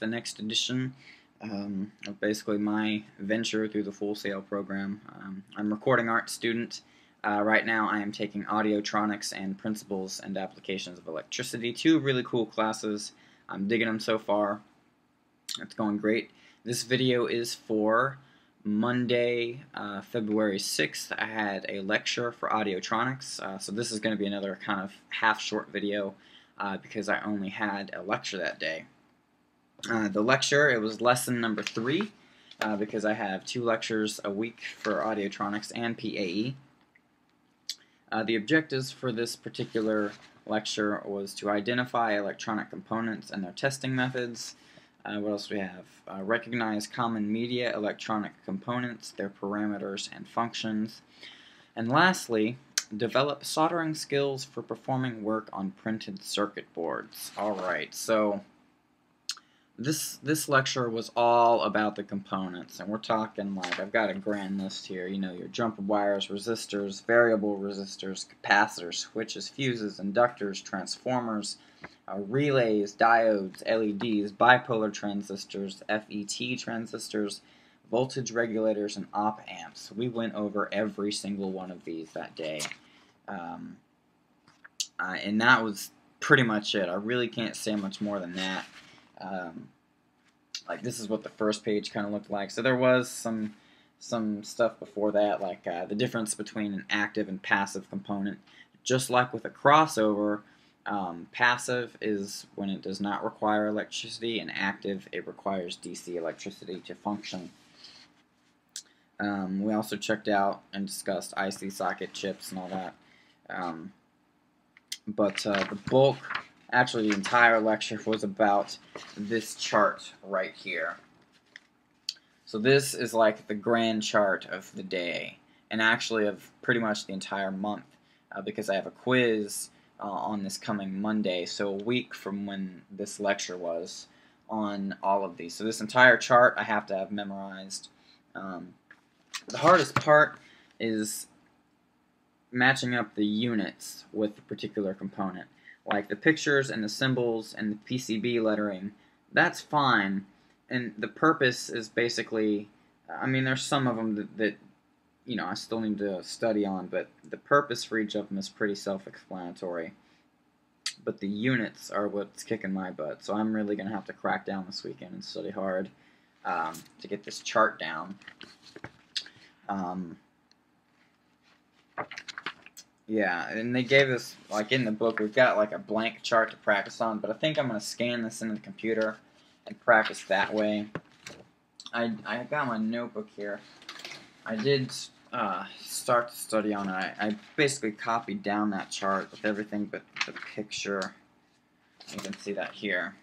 the next edition um, of basically my venture through the Full Sail program. Um, I'm a recording art student. Uh, right now I am taking Audiotronics and Principles and Applications of Electricity, two really cool classes. I'm digging them so far. It's going great. This video is for Monday, uh, February 6th. I had a lecture for Audiotronics, uh, so this is going to be another kind of half-short video uh, because I only had a lecture that day. Uh, the lecture, it was lesson number three, uh, because I have two lectures a week for Audiotronics and PAE. Uh, the objectives for this particular lecture was to identify electronic components and their testing methods. Uh, what else do we have? Uh, recognize common media electronic components, their parameters and functions. And lastly, develop soldering skills for performing work on printed circuit boards. Alright, so this this lecture was all about the components and we're talking like I've got a grand list here you know your jumper wires resistors variable resistors capacitors switches fuses inductors transformers uh, relays diodes LEDs bipolar transistors FET transistors voltage regulators and op amps we went over every single one of these that day. Um, uh, and that was pretty much it. I really can't say much more than that. Um, like this is what the first page kind of looked like. So there was some some stuff before that, like uh, the difference between an active and passive component. Just like with a crossover, um, passive is when it does not require electricity, and active, it requires DC electricity to function. Um, we also checked out and discussed IC socket chips and all that. Um, but uh, the bulk actually the entire lecture was about this chart right here. So this is like the grand chart of the day, and actually of pretty much the entire month, uh, because I have a quiz uh, on this coming Monday, so a week from when this lecture was on all of these. So this entire chart I have to have memorized. Um, the hardest part is matching up the units with the particular component like the pictures and the symbols and the PCB lettering, that's fine. And the purpose is basically, I mean, there's some of them that, that you know, I still need to study on, but the purpose for each of them is pretty self-explanatory. But the units are what's kicking my butt, so I'm really going to have to crack down this weekend and study hard um, to get this chart down. Um, yeah, and they gave us, like in the book, we've got like a blank chart to practice on, but I think I'm going to scan this into the computer and practice that way. I, I got my notebook here. I did uh, start to study on it. I, I basically copied down that chart with everything but the picture. You can see that here.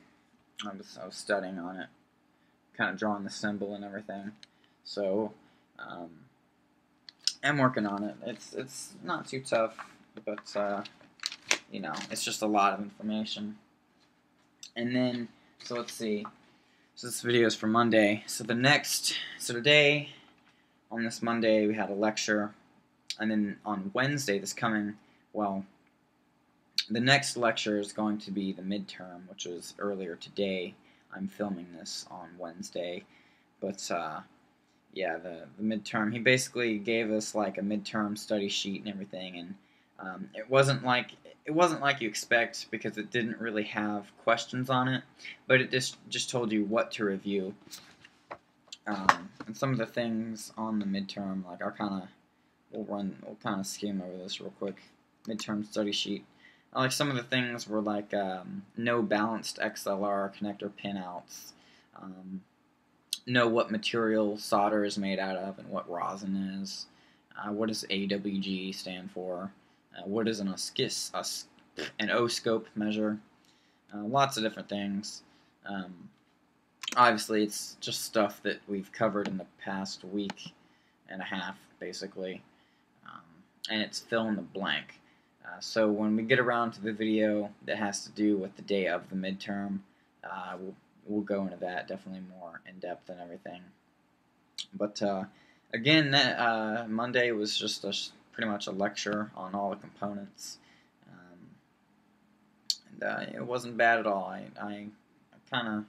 I was, I was studying on it, kind of drawing the symbol and everything. So, um, am working on it. It's it's not too tough, but uh, you know, it's just a lot of information. And then, so let's see. So this video is for Monday. So the next, so today, on this Monday, we had a lecture, and then on Wednesday, this coming, well, the next lecture is going to be the midterm, which was earlier today. I'm filming this on Wednesday, but uh, yeah, the, the midterm. He basically gave us like a midterm study sheet and everything, and um, it wasn't like it wasn't like you expect because it didn't really have questions on it, but it just just told you what to review. Um, and some of the things on the midterm, like I'll kind of we'll run we'll kind of skim over this real quick. Midterm study sheet. Like some of the things were like um, know balanced XLR connector pinouts. Um, know what material solder is made out of and what rosin is. Uh, what does AWG stand for? Uh, what is an oscis, os, an O-scope measure? Uh, lots of different things. Um, obviously, it's just stuff that we've covered in the past week and a half, basically. Um, and it's fill in the blank. Uh, so when we get around to the video that has to do with the day of the midterm, uh, we'll we'll go into that definitely more in depth and everything. But uh, again, that uh, Monday was just a, pretty much a lecture on all the components, um, and uh, it wasn't bad at all. I, I, I kind of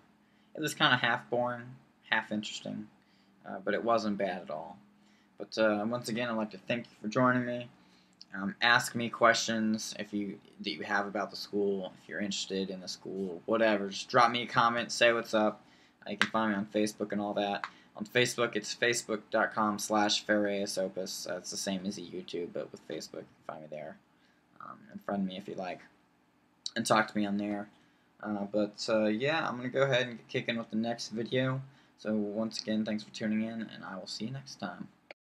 it was kind of half boring, half interesting, uh, but it wasn't bad at all. But uh, once again, I'd like to thank you for joining me. Um, ask me questions if you that you have about the school, if you're interested in the school, whatever. Just drop me a comment, say what's up. Uh, you can find me on Facebook and all that. On Facebook, it's facebook.com slash Opus. Uh, it's the same as YouTube, but with Facebook, you can find me there. Um, and friend me if you like. And talk to me on there. Uh, but uh, yeah, I'm going to go ahead and kick in with the next video. So once again, thanks for tuning in, and I will see you next time.